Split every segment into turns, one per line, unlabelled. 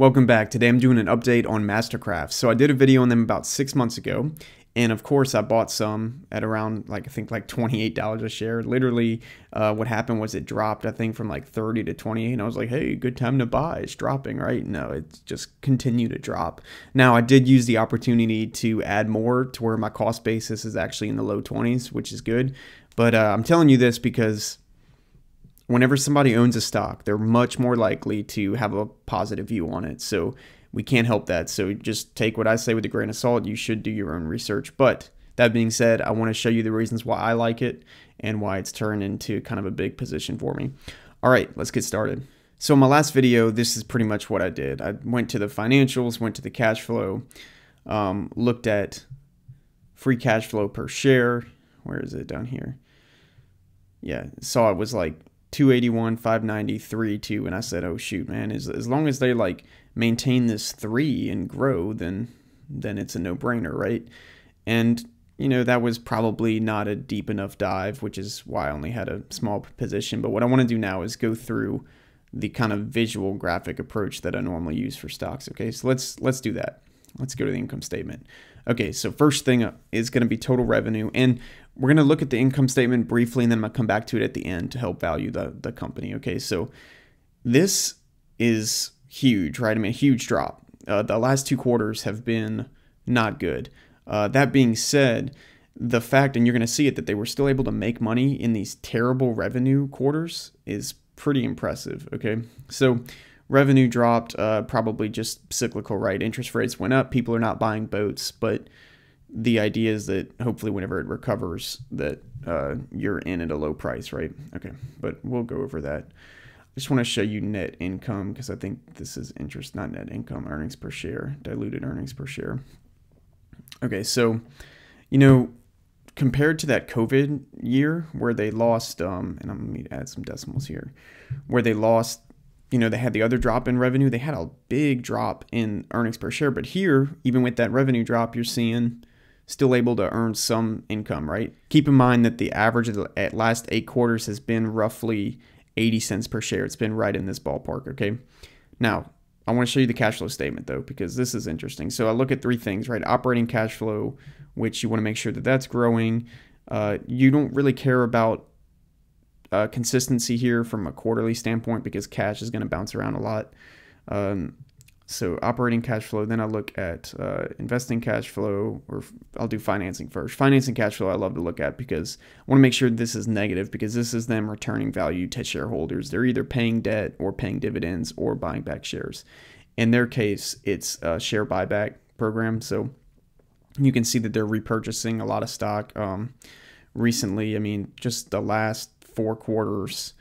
Welcome back. Today I'm doing an update on Mastercraft. So I did a video on them about six months ago. And of course, I bought some at around like I think like $28 a share. Literally, uh, what happened was it dropped, I think, from like 30 to 28. And I was like, hey, good time to buy. It's dropping, right? No, it just continued to drop. Now, I did use the opportunity to add more to where my cost basis is actually in the low 20s, which is good. But uh, I'm telling you this because whenever somebody owns a stock, they're much more likely to have a positive view on it. So we can't help that. So just take what I say with a grain of salt. You should do your own research. But that being said, I want to show you the reasons why I like it and why it's turned into kind of a big position for me. All right, let's get started. So in my last video, this is pretty much what I did. I went to the financials, went to the cash flow, um, looked at free cash flow per share. Where is it down here? Yeah, saw it was like 281, 593, 2. And I said, oh, shoot, man, as, as long as they like maintain this three and grow, then then it's a no brainer, right? And you know that was probably not a deep enough dive, which is why I only had a small position. But what I want to do now is go through the kind of visual graphic approach that I normally use for stocks. Okay, so let's let's do that. Let's go to the income statement. Okay, so first thing is going to be total revenue, and we're going to look at the income statement briefly, and then I'm going to come back to it at the end to help value the, the company. Okay, so this is huge, right? I mean, a huge drop. Uh, the last two quarters have been not good. Uh, that being said, the fact, and you're going to see it, that they were still able to make money in these terrible revenue quarters is pretty impressive. Okay, so revenue dropped, uh, probably just cyclical, right? Interest rates went up, people are not buying boats, but the idea is that hopefully whenever it recovers that uh, you're in at a low price right okay but we'll go over that i just want to show you net income because i think this is interest not net income earnings per share diluted earnings per share okay so you know compared to that covid year where they lost um and i'm going to add some decimals here where they lost you know, they had the other drop in revenue. They had a big drop in earnings per share. But here, even with that revenue drop, you're seeing still able to earn some income, right? Keep in mind that the average of the last eight quarters has been roughly 80 cents per share. It's been right in this ballpark, okay? Now, I want to show you the cash flow statement though, because this is interesting. So I look at three things, right? Operating cash flow, which you want to make sure that that's growing. Uh, you don't really care about uh, consistency here from a quarterly standpoint because cash is going to bounce around a lot. Um, so operating cash flow, then I look at uh, investing cash flow, or I'll do financing first. Financing cash flow I love to look at because I want to make sure this is negative because this is them returning value to shareholders. They're either paying debt or paying dividends or buying back shares. In their case, it's a share buyback program. So you can see that they're repurchasing a lot of stock. Um, recently, I mean, just the last four quarters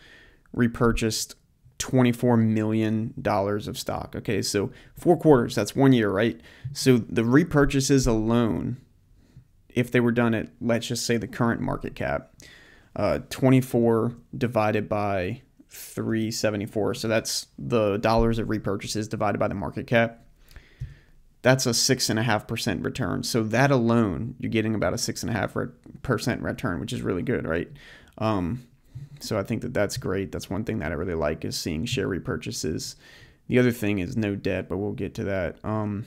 repurchased $24 million of stock. Okay, so four quarters, that's one year, right? So the repurchases alone, if they were done at, let's just say, the current market cap, uh, 24 divided by 374. So that's the dollars of repurchases divided by the market cap. That's a six and a half percent return. So that alone, you're getting about a six and a half percent return, which is really good, right? Um, so I think that that's great. That's one thing that I really like is seeing share repurchases. The other thing is no debt, but we'll get to that. Um,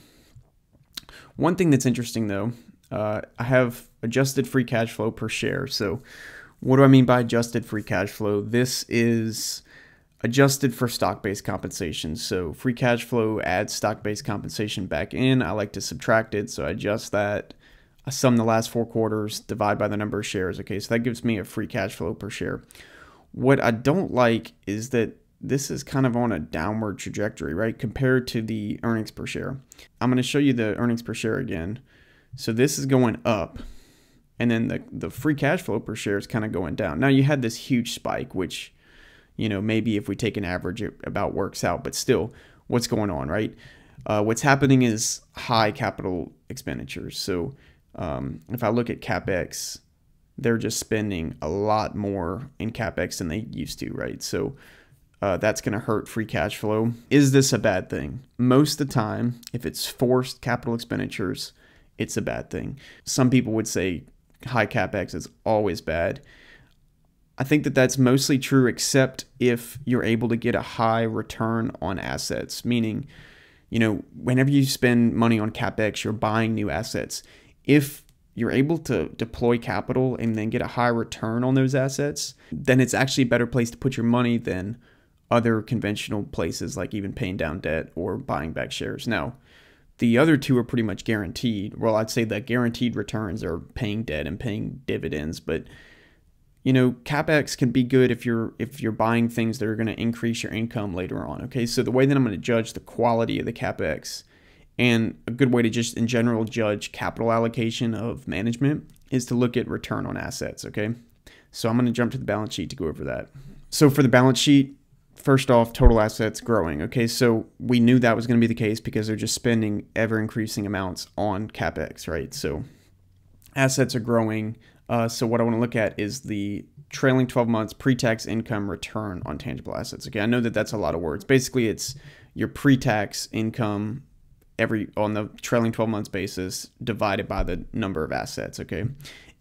one thing that's interesting though, uh, I have adjusted free cash flow per share. So what do I mean by adjusted free cash flow? This is adjusted for stock-based compensation. So free cash flow adds stock-based compensation back in. I like to subtract it, so I adjust that. I sum the last four quarters, divide by the number of shares. Okay, so that gives me a free cash flow per share. What I don't like is that this is kind of on a downward trajectory, right? Compared to the earnings per share. I'm going to show you the earnings per share again. So this is going up and then the, the free cash flow per share is kind of going down. Now you had this huge spike, which, you know, maybe if we take an average, it about works out, but still what's going on, right? Uh, what's happening is high capital expenditures. So um, if I look at CapEx, they're just spending a lot more in capex than they used to, right? So uh, that's going to hurt free cash flow. Is this a bad thing? Most of the time, if it's forced capital expenditures, it's a bad thing. Some people would say high capex is always bad. I think that that's mostly true, except if you're able to get a high return on assets, meaning you know, whenever you spend money on capex, you're buying new assets. If you're able to deploy capital and then get a high return on those assets, then it's actually a better place to put your money than other conventional places like even paying down debt or buying back shares. Now, the other two are pretty much guaranteed. Well, I'd say that guaranteed returns are paying debt and paying dividends, but you know, capex can be good if you're if you're buying things that are going to increase your income later on. Okay, so the way that I'm going to judge the quality of the capex and a good way to just in general judge capital allocation of management is to look at return on assets. Okay, so I'm going to jump to the balance sheet to go over that. So for the balance sheet, first off, total assets growing. Okay, so we knew that was going to be the case because they're just spending ever increasing amounts on capex, right? So assets are growing uh, so what I want to look at is the trailing 12 months pre-tax income return on tangible assets. Okay, I know that that's a lot of words. Basically, it's your pre-tax income every on the trailing 12 months basis divided by the number of assets. Okay,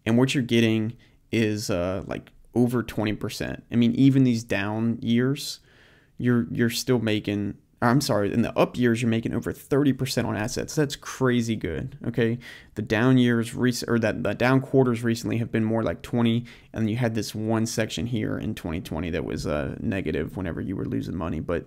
and what you're getting is uh, like over 20%. I mean, even these down years, you're you're still making I'm sorry, in the up years, you're making over 30% on assets. That's crazy good. Okay. The down years, recent or that the down quarters recently have been more like 20. And you had this one section here in 2020 that was uh, negative whenever you were losing money. But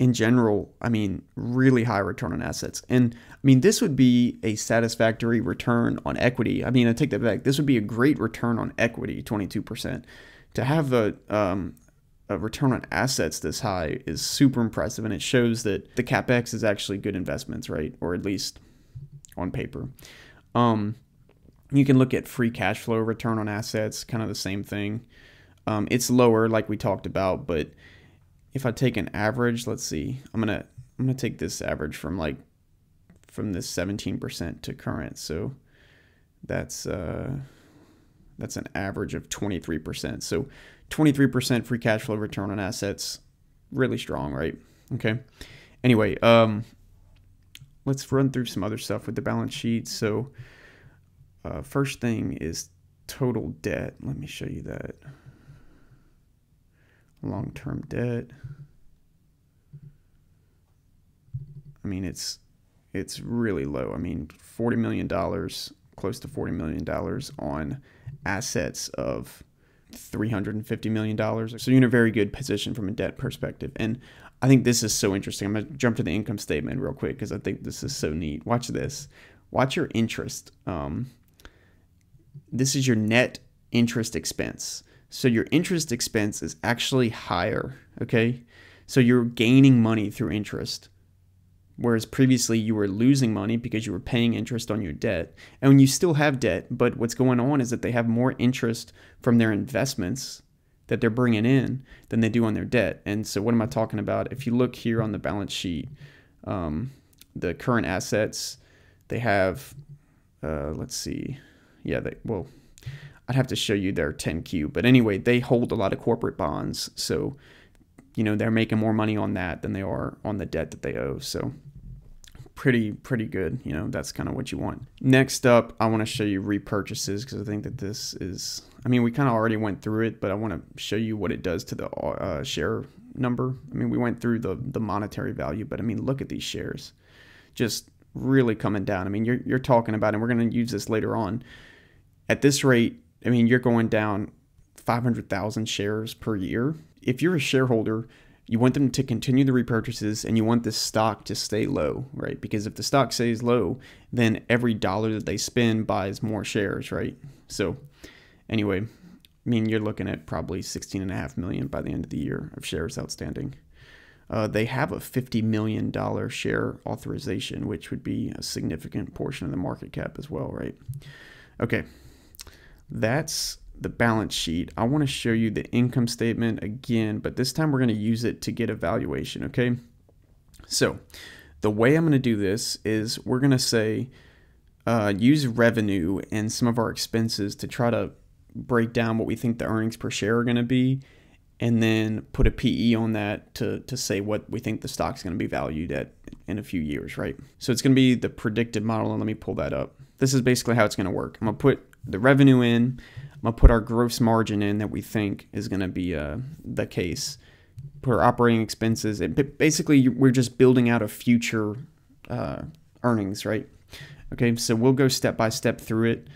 in general, I mean, really high return on assets. And I mean, this would be a satisfactory return on equity. I mean, I take that back. This would be a great return on equity, 22%. To have a, um, a return on assets this high is super impressive and it shows that the capex is actually good investments right or at least on paper um, you can look at free cash flow return on assets kind of the same thing um, it's lower like we talked about but if i take an average let's see i'm gonna i'm gonna take this average from like from this 17% to current so that's uh that's an average of 23% so 23% free cash flow return on assets. Really strong, right? Okay. Anyway, um, let's run through some other stuff with the balance sheet. So, uh, first thing is total debt. Let me show you that. Long term debt. I mean, it's it's really low. I mean, $40 million, close to $40 million on assets of $350 million. So you're in a very good position from a debt perspective. And I think this is so interesting. I'm to jump to the income statement real quick because I think this is so neat. Watch this. Watch your interest. Um, this is your net interest expense. So your interest expense is actually higher. Okay. So you're gaining money through interest whereas previously you were losing money because you were paying interest on your debt. And you still have debt, but what's going on is that they have more interest from their investments that they're bringing in than they do on their debt. And so, what am I talking about? If you look here on the balance sheet, um, the current assets, they have, uh, let's see, yeah, they, well, I'd have to show you their 10Q. But anyway, they hold a lot of corporate bonds. So, you know, they're making more money on that than they are on the debt that they owe. So, pretty pretty good. You know, that's kind of what you want. Next up, I want to show you repurchases because I think that this is. I mean, we kind of already went through it, but I want to show you what it does to the uh, share number. I mean, we went through the the monetary value, but I mean, look at these shares, just really coming down. I mean, you're you're talking about, and we're going to use this later on. At this rate, I mean, you're going down 500,000 shares per year. If you're a shareholder, you want them to continue the repurchases and you want this stock to stay low, right? Because if the stock stays low, then every dollar that they spend buys more shares, right? So, anyway, I mean, you're looking at probably 16 and a half million by the end of the year of shares outstanding. Uh, they have a $50 million share authorization, which would be a significant portion of the market cap as well, right? Okay, that's the balance sheet, I want to show you the income statement again, but this time we're going to use it to get a valuation, okay? So the way I'm going to do this is we're going to say uh, use revenue and some of our expenses to try to break down what we think the earnings per share are going to be and then put a PE on that to, to say what we think the stock's going to be valued at in a few years, right? So it's going to be the predicted model, and let me pull that up. This is basically how it's going to work. I'm going to put the revenue in, I'm gonna put our gross margin in that we think is gonna be uh, the case. per operating expenses. It, basically, we're just building out a future uh, earnings, right? Okay, so we'll go step by step through it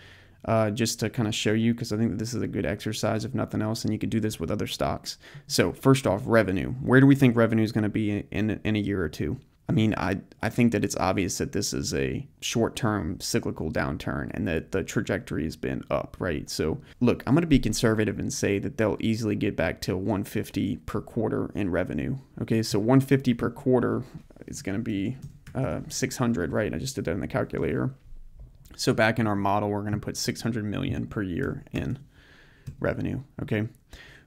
uh, just to kind of show you because I think this is a good exercise, if nothing else, and you could do this with other stocks. So first off, revenue. Where do we think revenue is going to be in, in a year or two? I mean, I, I think that it's obvious that this is a short term cyclical downturn and that the trajectory has been up, right? So, look, I'm going to be conservative and say that they'll easily get back to 150 per quarter in revenue. Okay, so 150 per quarter is going to be uh, 600, right? I just did that in the calculator. So back in our model, we're going to put 600 million per year in revenue. Okay.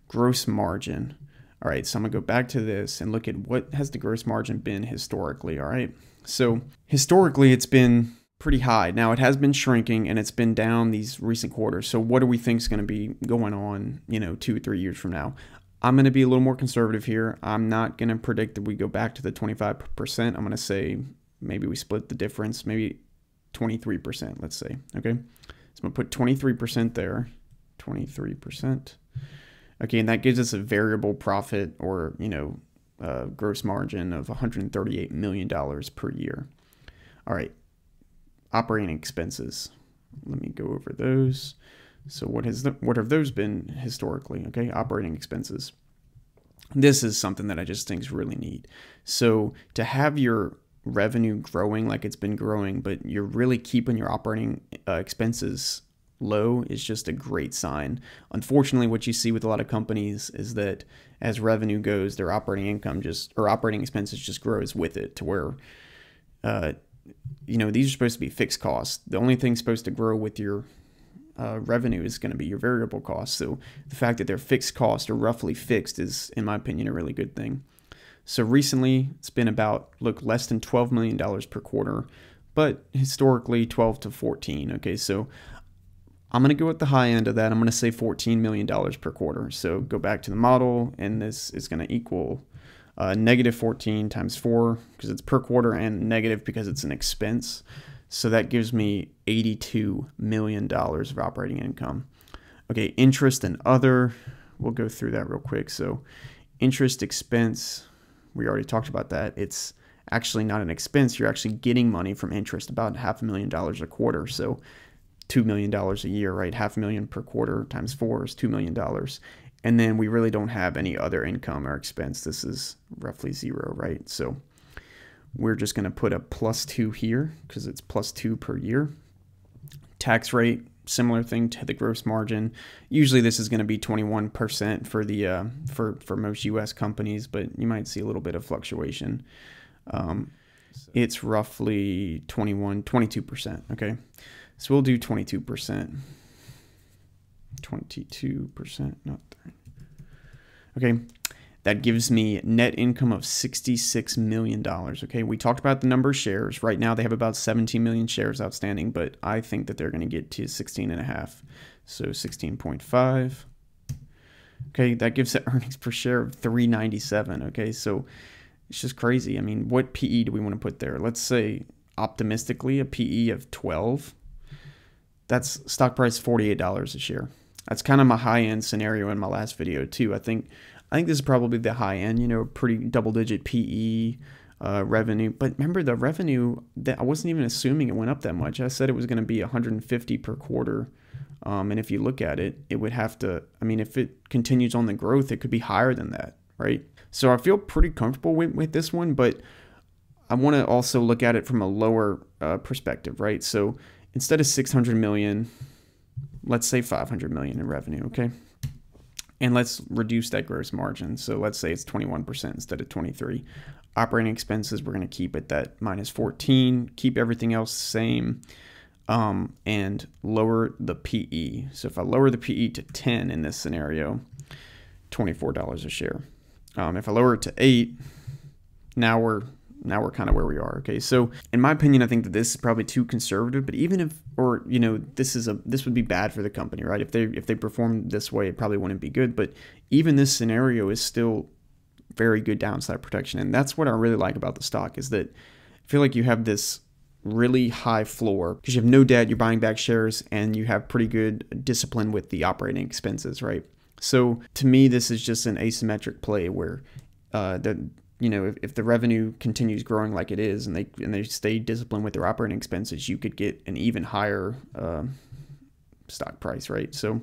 Gross margin. All right. So I'm to go back to this and look at what has the gross margin been historically. All right. So historically, it's been pretty high. Now it has been shrinking and it's been down these recent quarters. So what do we think is going to be going on, you know, two or three years from now? I'm going to be a little more conservative here. I'm not going to predict that we go back to the 25%. I'm going to say maybe we split the difference. Maybe 23%, let's say. Okay. So I'm going to put 23% there. 23%. Okay. And that gives us a variable profit or, you know, uh, gross margin of $138 million per year. All right. Operating expenses. Let me go over those. So what has the, what have those been historically? Okay, operating expenses. This is something that I just think is really neat. So to have your revenue growing like it's been growing, but you're really keeping your operating uh, expenses low is just a great sign. Unfortunately, what you see with a lot of companies is that as revenue goes, their operating income just or operating expenses just grows with it to where uh, you know these are supposed to be fixed costs. The only thing supposed to grow with your uh, revenue is going to be your variable costs. So the fact that their fixed costs are roughly fixed is, in my opinion, a really good thing. So recently, it's been about look less than $12 million per quarter, but historically 12 to 14. Okay, so I'm going to go at the high end of that. I'm going to say $14 million per quarter. So go back to the model, and this is going to equal uh, negative 14 times 4 because it's per quarter and negative because it's an expense. So that gives me $82 million of operating income. Okay, interest and other, we'll go through that real quick. So interest expense, we already talked about that. It's actually not an expense. You're actually getting money from interest, about half a million dollars a quarter. So $2 million a year, right? Half a million per quarter times four is $2 million. And then we really don't have any other income or expense. This is roughly zero, right? So we're just going to put a plus two here because it's plus two per year. Tax rate, similar thing to the gross margin. Usually this is going to be 21% for the uh, for for most U.S. companies, but you might see a little bit of fluctuation. Um, it's roughly 21, 22%. Okay, so we'll do 22%. 22%, not 30. Okay, that gives me net income of $66 million. Okay, we talked about the number of shares. Right now they have about 17 million shares outstanding, but I think that they're going to get to 16 and a half. So 16.5. Okay, that gives the earnings per share of 397. Okay, so it's just crazy. I mean, what PE do we want to put there? Let's say optimistically a PE of 12. That's stock price $48 a share. That's kind of my high end scenario in my last video too. I think I think this is probably the high end, you know, pretty double digit PE uh, revenue. But remember the revenue that I wasn't even assuming it went up that much. I said it was going to be 150 per quarter. Um, and if you look at it, it would have to, I mean, if it continues on the growth, it could be higher than that, right? So I feel pretty comfortable with, with this one, but I want to also look at it from a lower uh, perspective, right? So instead of 600 million, let's say 500 million in revenue, okay? and let's reduce that gross margin. So let's say it's 21% instead of 23. Operating expenses, we're going to keep it that minus 14, keep everything else the same, um, and lower the PE. So if I lower the PE to 10 in this scenario, $24 a share. Um, if I lower it to 8, now we're now we're kind of where we are. Okay, so in my opinion, I think that this is probably too conservative. But even if, or you know, this is a this would be bad for the company, right? If they if they perform this way, it probably wouldn't be good. But even this scenario is still very good downside protection, and that's what I really like about the stock is that I feel like you have this really high floor because you have no debt, you're buying back shares, and you have pretty good discipline with the operating expenses, right? So to me, this is just an asymmetric play where uh, that you know if, if the revenue continues growing like it is and they and they stay disciplined with their operating expenses, you could get an even higher uh, stock price, right? So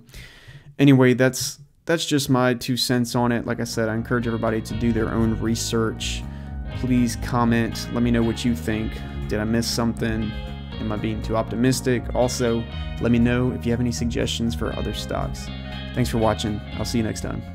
anyway, that's that's just my two cents on it. Like I said, I encourage everybody to do their own research. Please comment. Let me know what you think. Did I miss something? Am I being too optimistic? Also, let me know if you have any suggestions for other stocks. Thanks for watching. I'll see you next time.